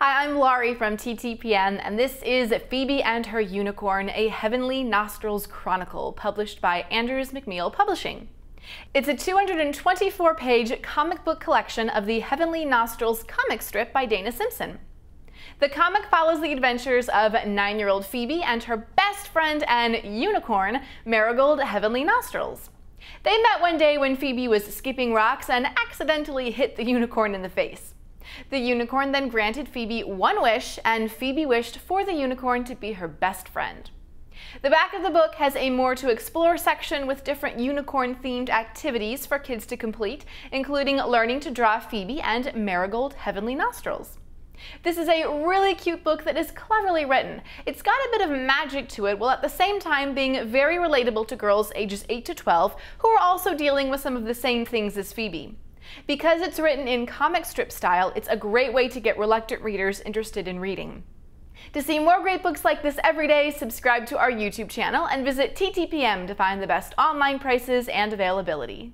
Hi, I'm Laurie from TTPM, and this is Phoebe and Her Unicorn, a Heavenly Nostrils Chronicle, published by Andrews McMeel Publishing. It's a 224 page comic book collection of the Heavenly Nostrils comic strip by Dana Simpson. The comic follows the adventures of nine year old Phoebe and her best friend and unicorn, Marigold Heavenly Nostrils. They met one day when Phoebe was skipping rocks and accidentally hit the unicorn in the face. The unicorn then granted Phoebe one wish, and Phoebe wished for the unicorn to be her best friend. The back of the book has a more to explore section with different unicorn themed activities for kids to complete, including learning to draw Phoebe and Marigold Heavenly Nostrils. This is a really cute book that is cleverly written. It's got a bit of magic to it while at the same time being very relatable to girls ages 8 to 12 who are also dealing with some of the same things as Phoebe. Because it's written in comic strip style, it's a great way to get reluctant readers interested in reading. To see more great books like this every day, subscribe to our YouTube channel and visit TTPM to find the best online prices and availability.